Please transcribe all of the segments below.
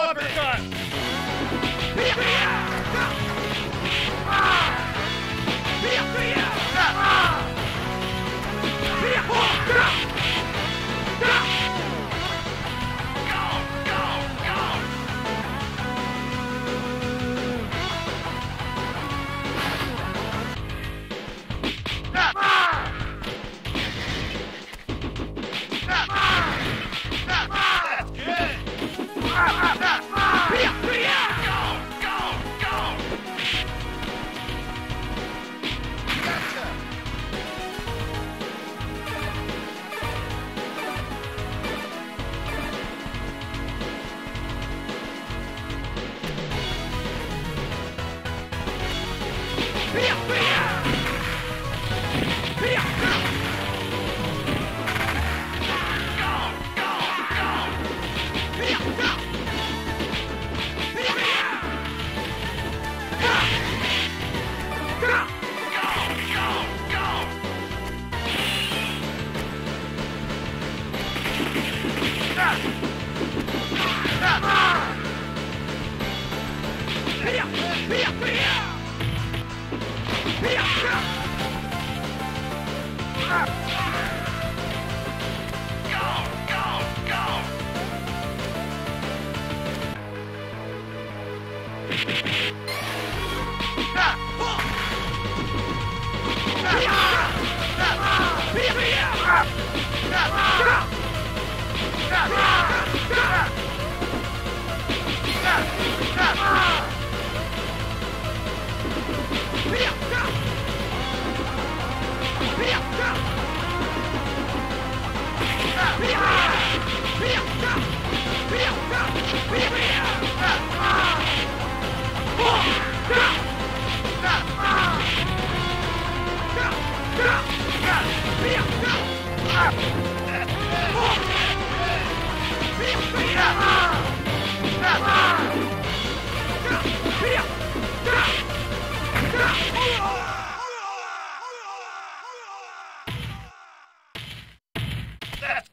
uppercut!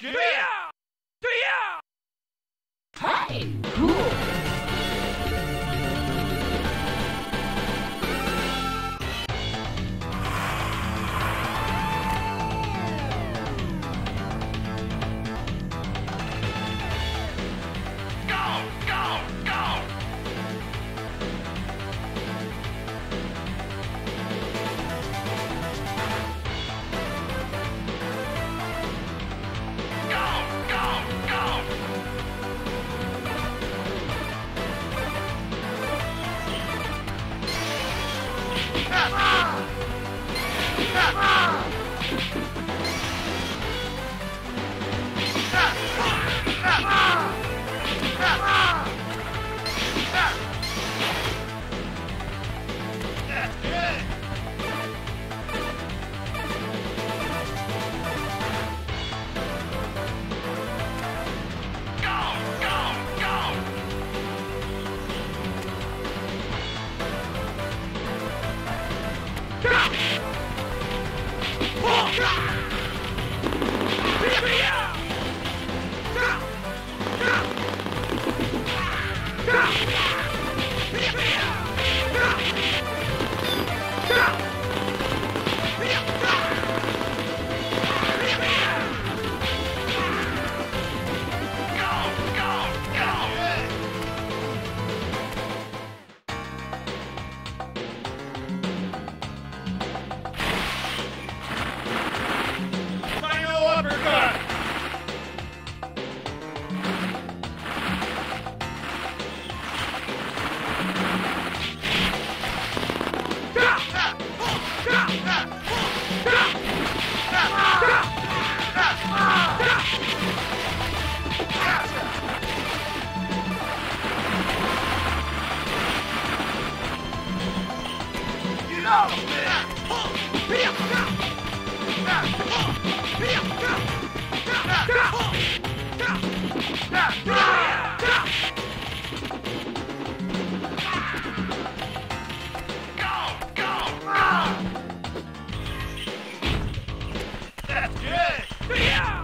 That's That's good!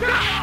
Gah!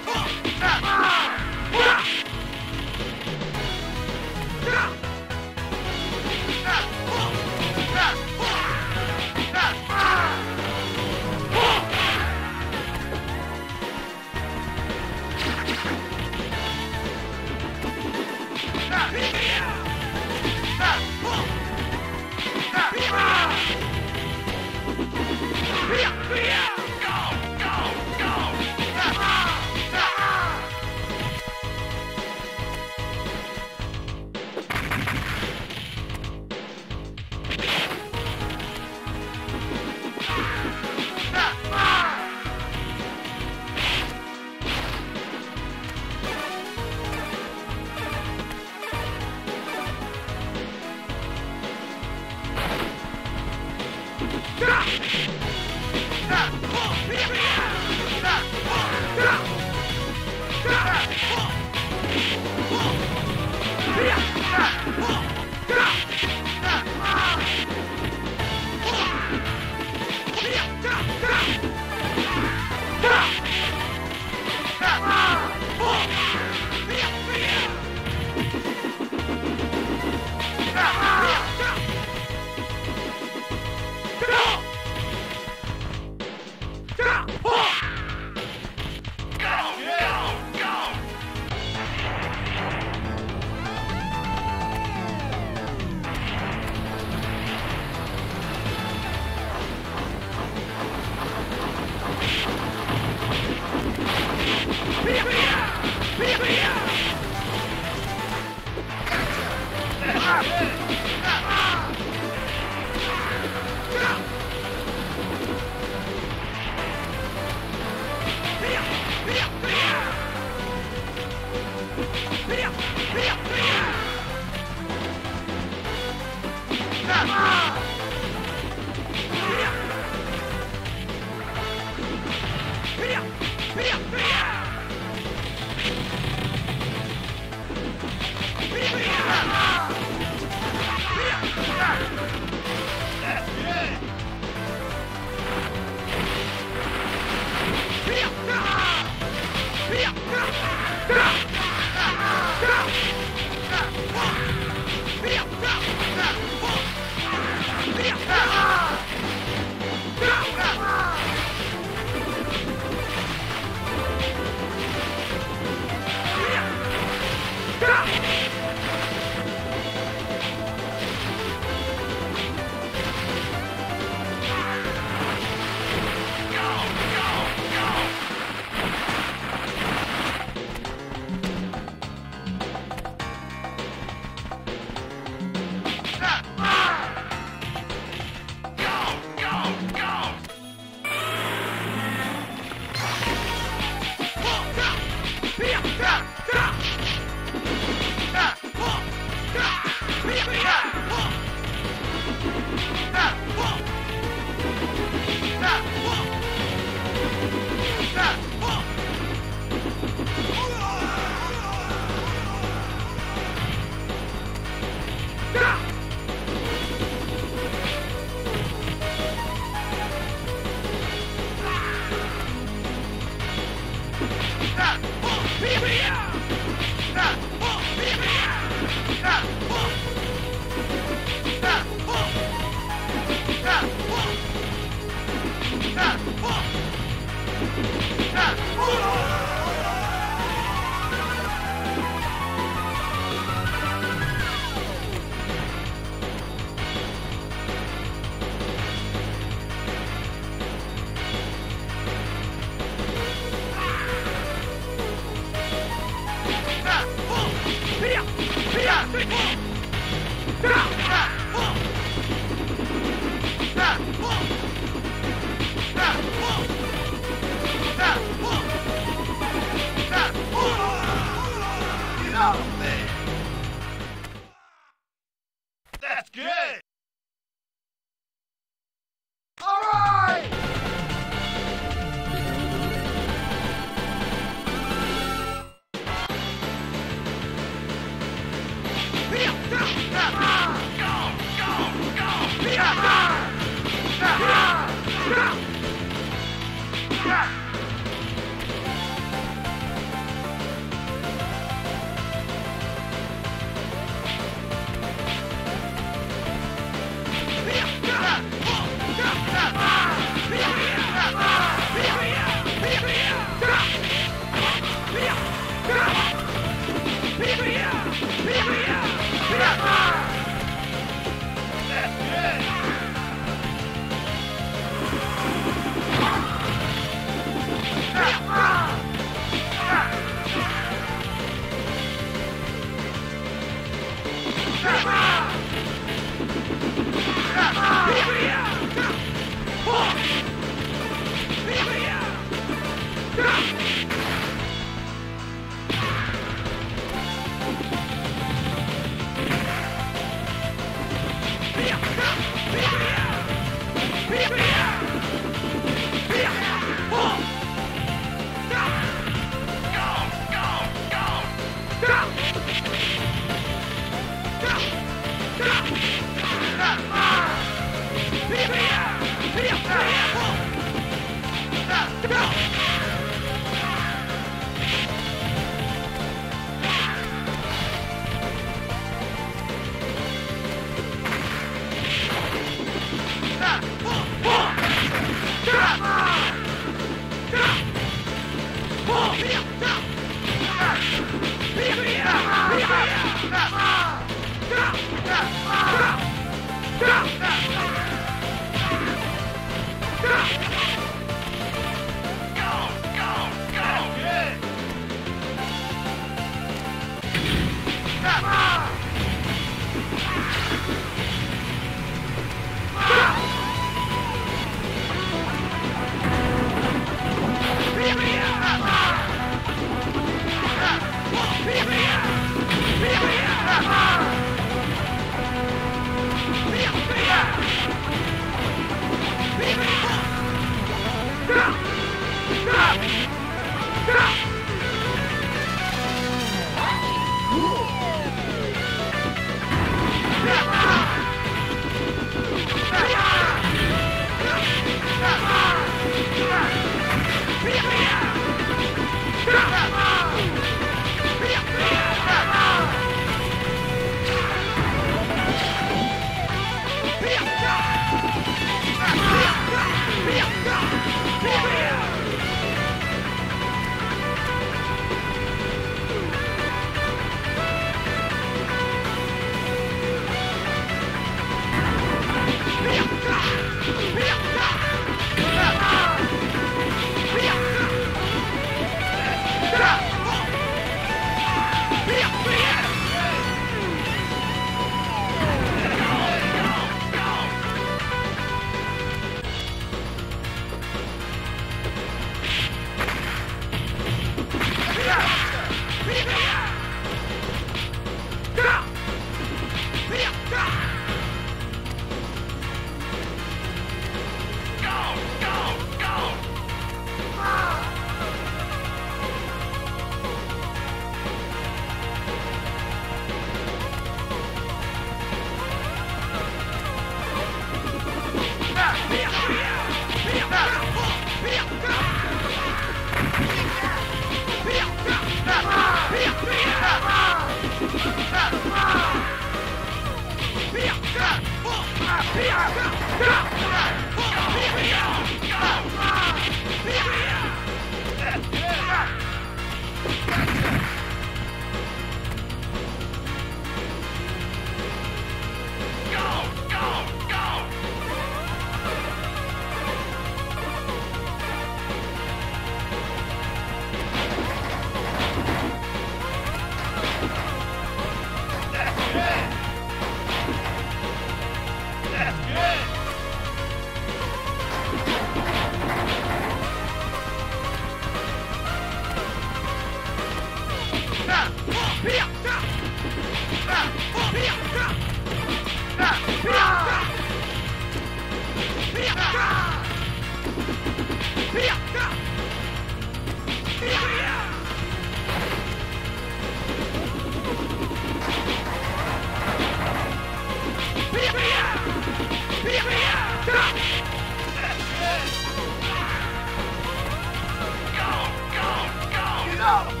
No!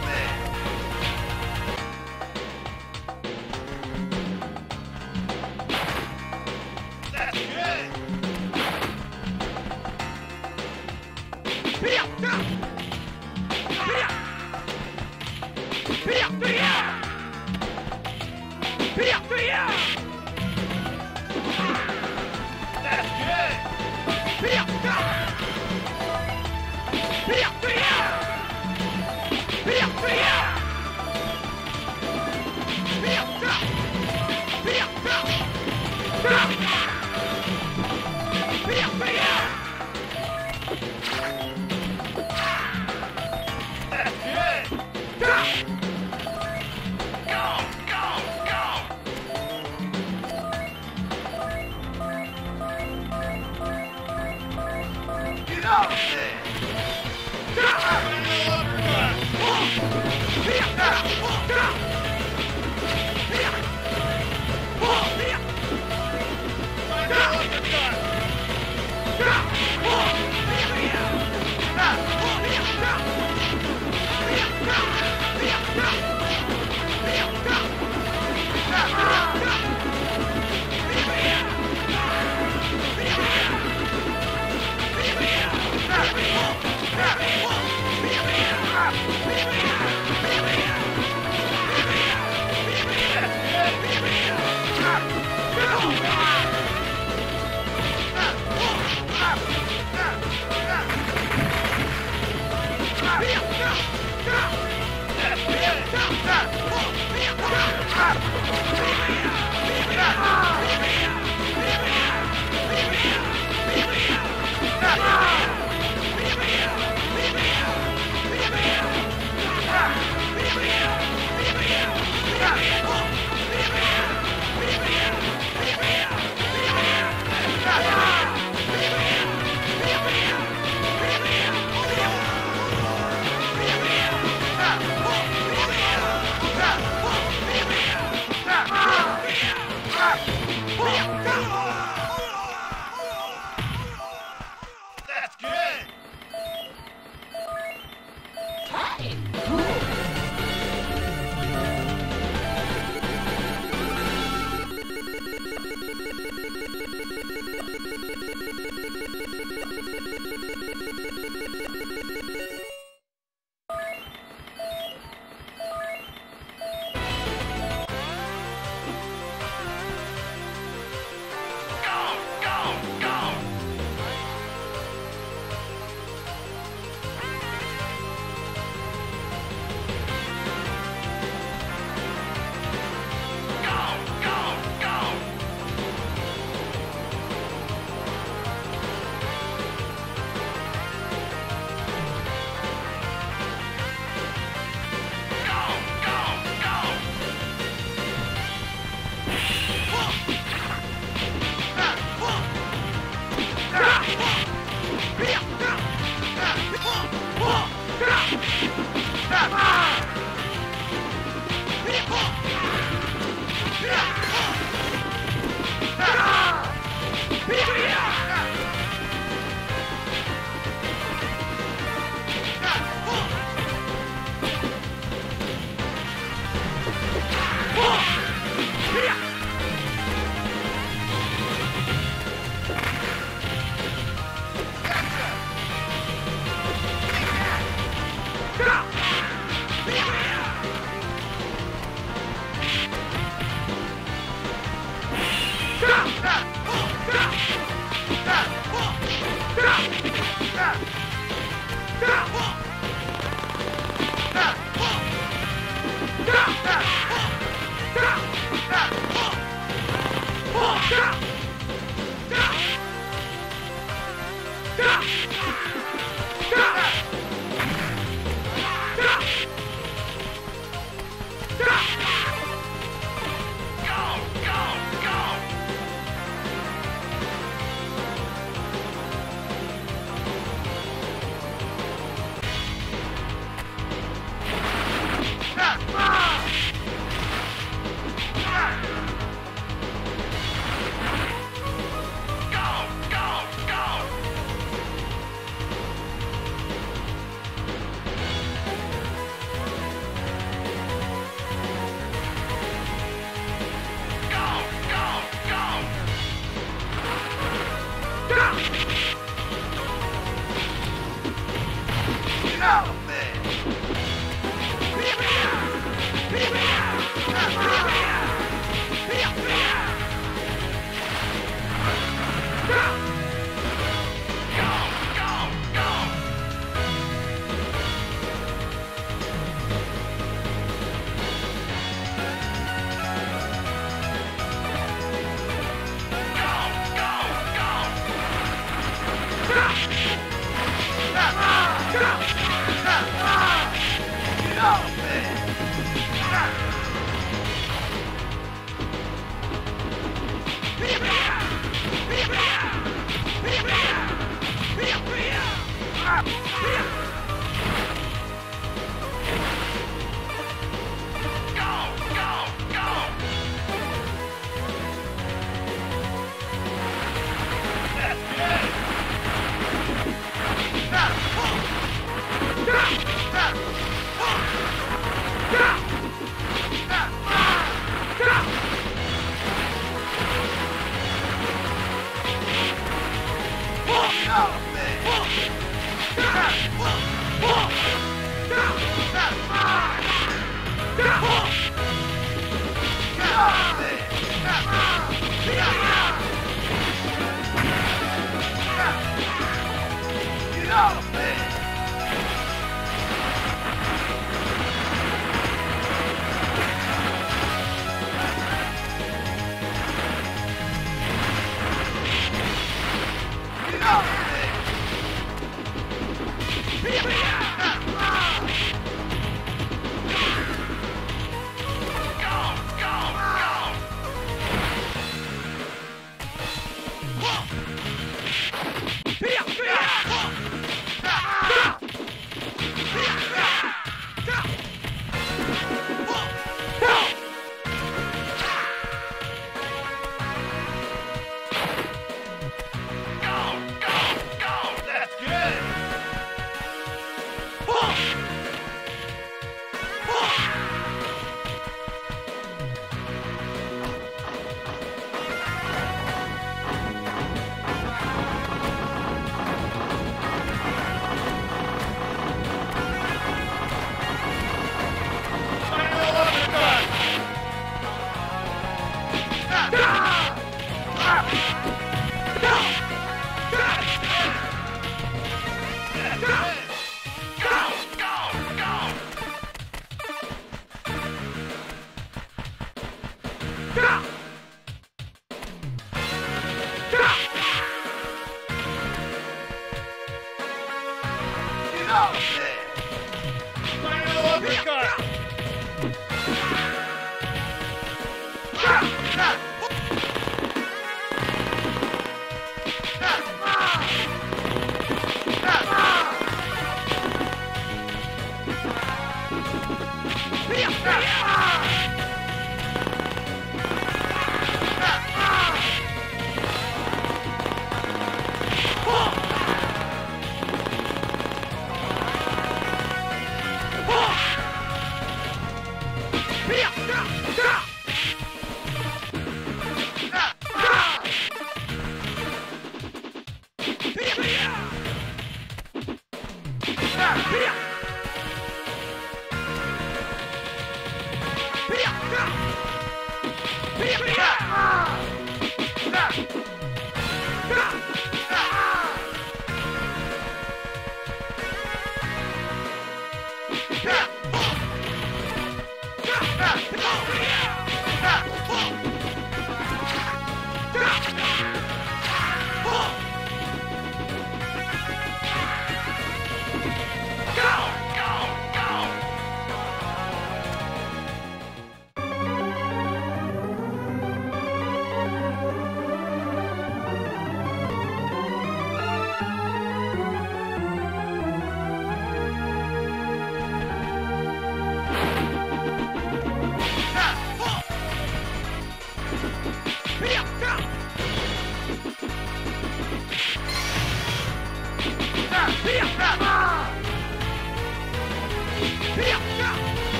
That's good. Hey, cool.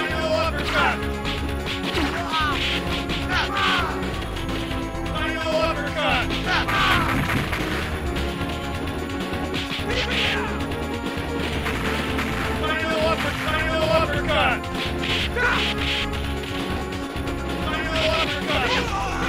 Final uppercut! Final! Uppercut! Final uppercut!